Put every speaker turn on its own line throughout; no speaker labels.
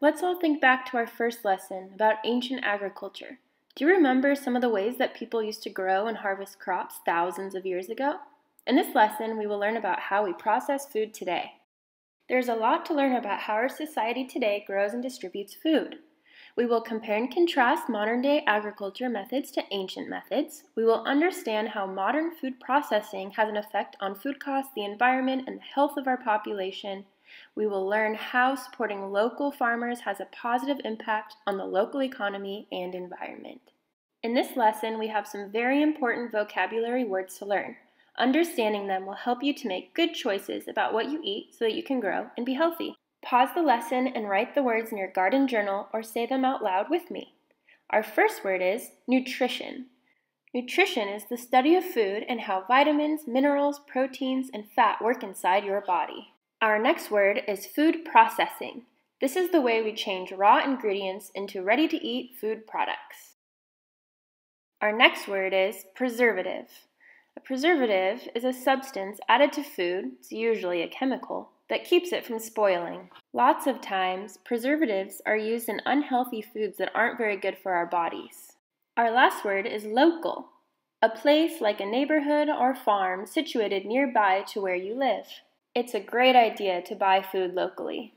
Let's all think back to our first lesson about ancient agriculture. Do you remember some of the ways that people used to grow and harvest crops thousands of years ago? In this lesson, we will learn about how we process food today. There's a lot to learn about how our society today grows and distributes food. We will compare and contrast modern day agriculture methods to ancient methods. We will understand how modern food processing has an effect on food costs, the environment, and the health of our population. We will learn how supporting local farmers has a positive impact on the local economy and environment. In this lesson, we have some very important vocabulary words to learn. Understanding them will help you to make good choices about what you eat so that you can grow and be healthy. Pause the lesson and write the words in your garden journal or say them out loud with me. Our first word is nutrition. Nutrition is the study of food and how vitamins, minerals, proteins, and fat work inside your body. Our next word is food processing. This is the way we change raw ingredients into ready to eat food products. Our next word is preservative. A preservative is a substance added to food, it's usually a chemical, that keeps it from spoiling. Lots of times, preservatives are used in unhealthy foods that aren't very good for our bodies. Our last word is local, a place like a neighborhood or farm situated nearby to where you live. It's a great idea to buy food locally.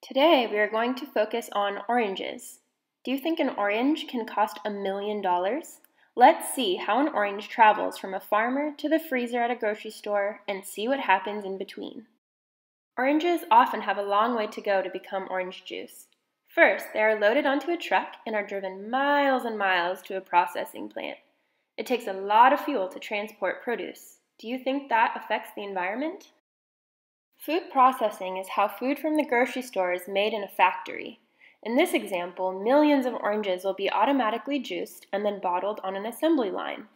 Today, we are going to focus on oranges. Do you think an orange can cost a million dollars? Let's see how an orange travels from a farmer to the freezer at a grocery store and see what happens in between. Oranges often have a long way to go to become orange juice. First, they are loaded onto a truck and are driven miles and miles to a processing plant. It takes a lot of fuel to transport produce. Do you think that affects the environment? Food processing is how food from the grocery store is made in a factory. In this example, millions of oranges will be automatically juiced and then bottled on an assembly line.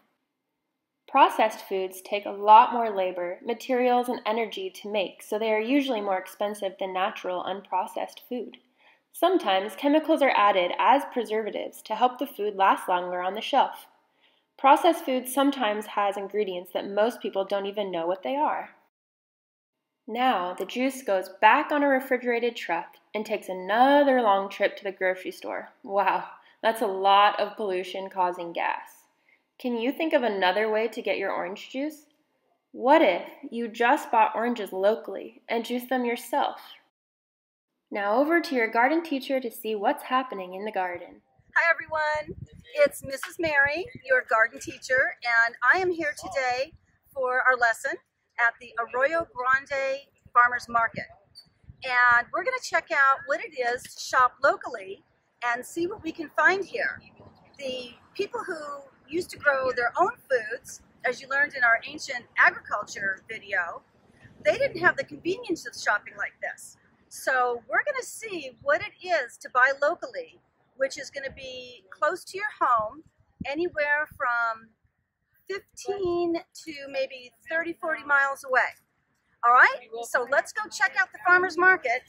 Processed foods take a lot more labor, materials, and energy to make, so they are usually more expensive than natural, unprocessed food. Sometimes chemicals are added as preservatives to help the food last longer on the shelf. Processed food sometimes has ingredients that most people don't even know what they are. Now, the juice goes back on a refrigerated truck and takes another long trip to the grocery store. Wow, that's a lot of pollution causing gas. Can you think of another way to get your orange juice? What if you just bought oranges locally and juiced them yourself? Now over to your garden teacher to see what's happening in the garden.
Hi everyone, it's Mrs. Mary, your garden teacher, and I am here today for our lesson at the Arroyo Grande Farmers Market. And we're going to check out what it is to shop locally and see what we can find here. The people who used to grow their own foods, as you learned in our ancient agriculture video, they didn't have the convenience of shopping like this. So we're going to see what it is to buy locally, which is going to be close to your home, anywhere from 15 to maybe 30, 40 miles away. All right, so let's go check out the farmer's market.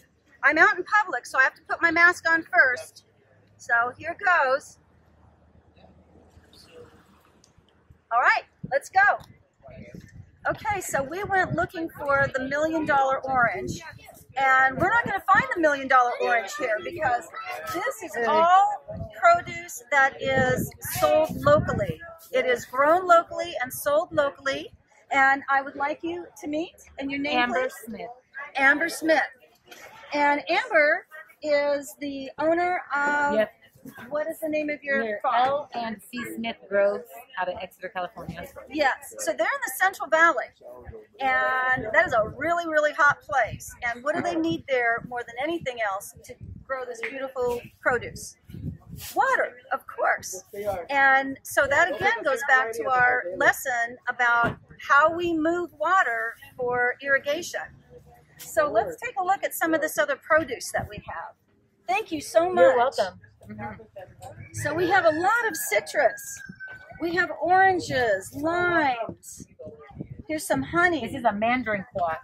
I'm out in public, so I have to put my mask on first. So here goes. All right, let's go. Okay, so we went looking for the million dollar orange. And we're not going to find the million dollar orange here because this is all produce that is sold locally. It is grown locally and sold locally. And I would like you to meet and your name,
Amber
please?
Smith.
Amber Smith. And Amber is the owner of
Yep.
What is the name of your
Near
farm?
L and C Smith Groves out of Exeter, California.
Yes. So they're in the Central Valley. And that is a really, really hot place. And what do they need there more than anything else to grow this beautiful produce? Water, of course. And so that again goes back to our lesson about how we move water for irrigation. So let's take a look at some of this other produce that we have. Thank you so much.
You're welcome. Mhm.
So we have a lot of citrus. We have oranges, limes. Here's some honey.
This is a mandarin quat.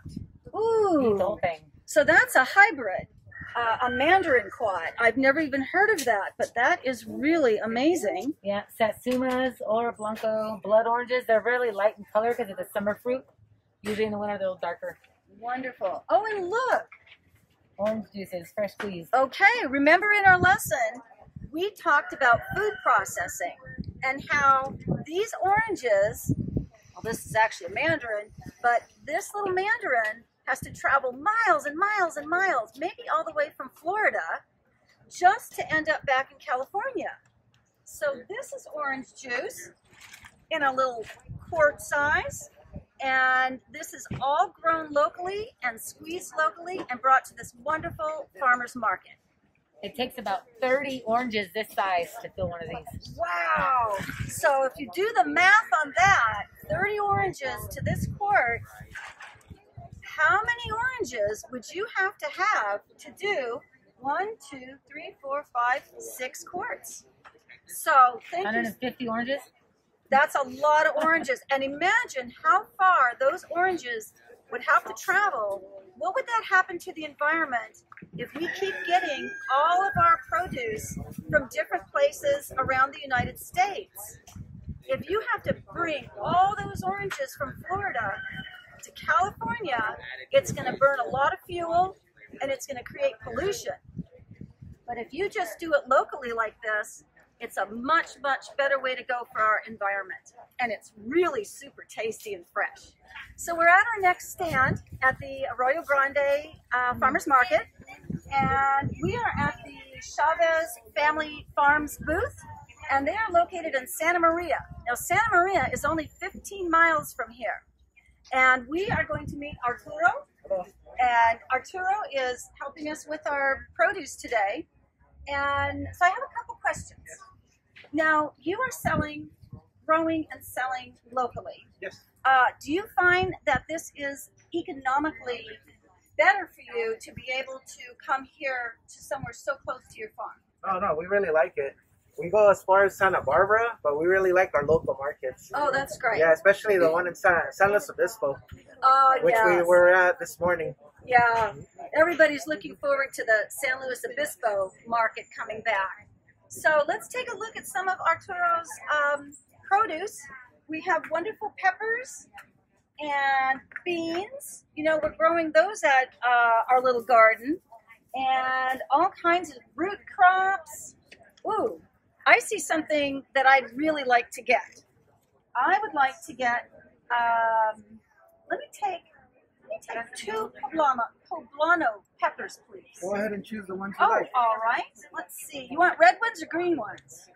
Ooh.
thing.
So that's a hybrid, uh, a mandarin quad. I've never even heard of that, but that is really amazing.
Yeah, satsumas, oro blanco, blood oranges. They're really light in color because it's a summer fruit. Usually in the winter they're a little darker.
Wonderful. Oh, and look,
orange juices, fresh squeezed.
Okay, remember in our lesson, we talked about food processing and how these oranges, well, this is actually a mandarin, but this little mandarin has to travel miles and miles and miles, maybe all the way from Florida, just to end up back in California. So this is orange juice in a little quart size. And this is all grown locally and squeezed locally and brought to this wonderful farmer's market.
It takes about 30 oranges this size to fill one of these.
Wow. So if you do the math on that, 30 oranges to this quart, how many oranges would you have to have to do one, two, three, four, five, six quarts? So thank you.
150 oranges?
That's a lot of oranges. And imagine how far those oranges would have to travel. What would that happen to the environment if we keep getting all of our produce from different places around the United States? If you have to bring all those oranges from Florida to California, it's going to burn a lot of fuel and it's going to create pollution. But if you just do it locally like this, it's a much, much better way to go for our environment. And it's really super tasty and fresh. So we're at our next stand at the Arroyo Grande uh, Farmers Market. And we are at the Chavez Family Farms booth. And they are located in Santa Maria. Now, Santa Maria is only 15 miles from here. And we are going to meet Arturo. And Arturo is helping us with our produce today. And so I have a couple questions. Now, you are selling, growing and selling locally.
Yes.
Uh, do you find that this is economically better for you to be able to come here to somewhere so close to your farm?
Oh no, we really like it. We go as far as Santa Barbara, but we really like our local markets.
Oh, that's great.
Yeah, especially the one in San, San Luis Obispo,
Oh,
which we were at this morning.
Yeah, everybody's looking forward to the San Luis Obispo market coming back. So let's take a look at some of Arturo's um, produce. We have wonderful peppers and beans. You know, we're growing those at uh, our little garden, and all kinds of root crops. Ooh, I see something that I'd really like to get. I would like to get. Um, let me take. Let me take two poblano, poblano peppers, please.
Go ahead and choose the ones you
Oh,
like.
all right. Let's see. You want red ones or green ones?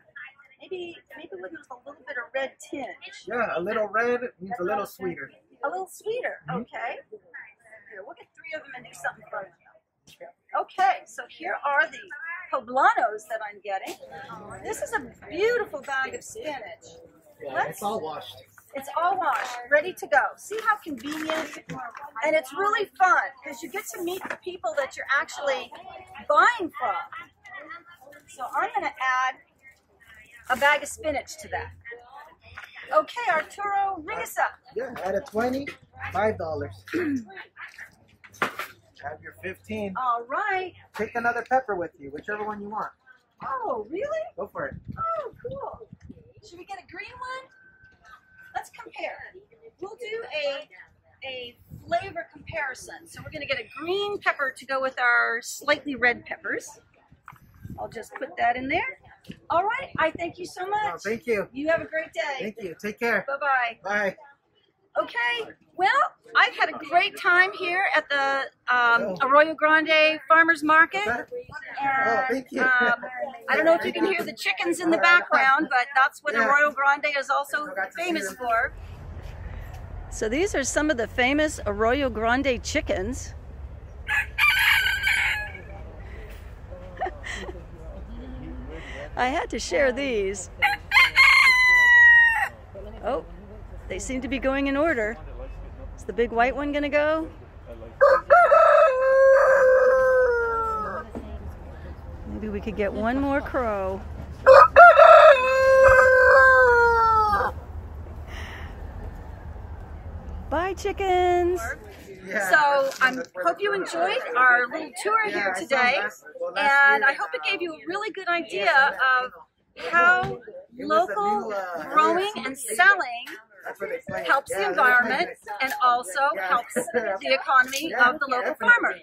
Maybe, maybe with a little bit of red tinge.
Yeah, a little red means a little sweeter.
A little sweeter.
Mhm.
Okay. Here, we'll get three of them and do something fun with them. Okay, so here are the poblanos that I'm getting. This is a beautiful bag of spinach. Yeah, Let's-
washed.
It's all washed, ready to go. See how convenient? And it's really fun because you get to meet the people that you're actually buying from. So I'm going to add a bag of spinach to that. Okay, Arturo, ring us up.
Yeah, at a twenty, five dollars. Have your fifteen.
All right.
Take another pepper with you, whichever one you want.
Oh, really?
Go for it.
Oh, cool. Should we get a green one? Let's compare. We'll do a a flavor comparison. So we're going to get a green pepper to go with our slightly red peppers. I'll just put that in there. All right. I thank you so much.
thank you.
You have a great day.
Thank you. Take care.
Bye-bye.
Bye.
Okay. Well, I've had a great time here at the um,
Oh.
Arroyo Grande Farmers Market. And,
Oh, thank you.
um, I don't know if you can hear the chickens in the background, but that's what Arroyo Grande is also
I got to see
famous for. So these are some of the famous Arroyo Grande chickens. I had to share these. Oh, they seem to be going in order. Is the big white one gonna go? Maybe we could get one more crow. Bye, chickens.
Yeah.
So I hope you enjoyed our little tour
Yeah,
here today,
well,
and I hope it gave you a really good idea of how
It was a
local
new, uh,
growing and
season.
selling
That's where they play.
helps the environment and also helps the economy of the local farmer.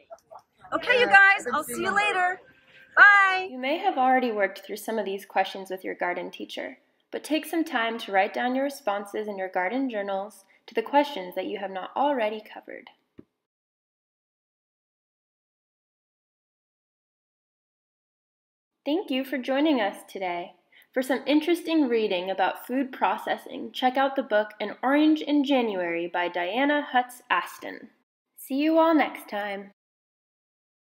Okay, you guys, I'll see you later. Bye.
You may have already worked through some of these questions with your garden teacher, but take some time to write down your responses in your garden journals to the questions that you have not already covered. Thank you for joining us today. For some interesting reading about food processing, check out the book An Orange in January by Dianna Hutts Aston. See you all next time.